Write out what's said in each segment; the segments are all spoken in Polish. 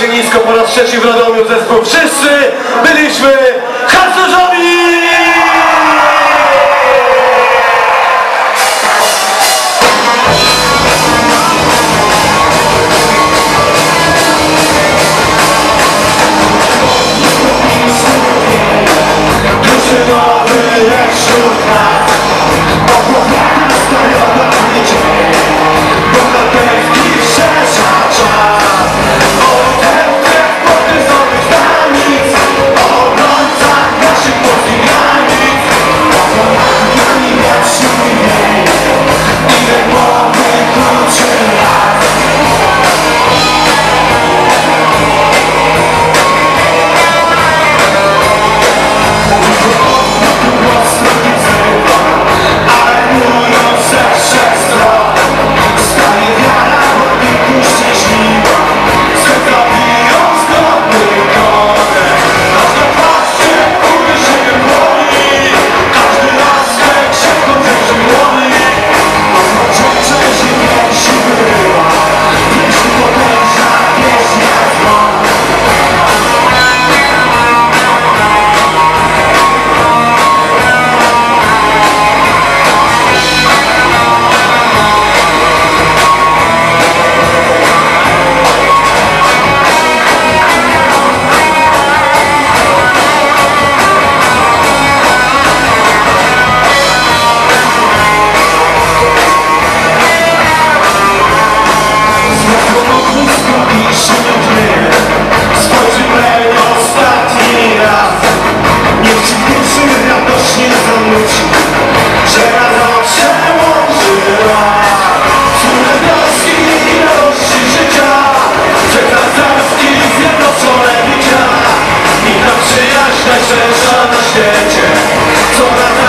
widowisko po raz trzeci w Radomiu zespół. Wszyscy byliśmy harcerzami! najszersza na świecie, która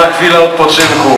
na chwilę odpoczynku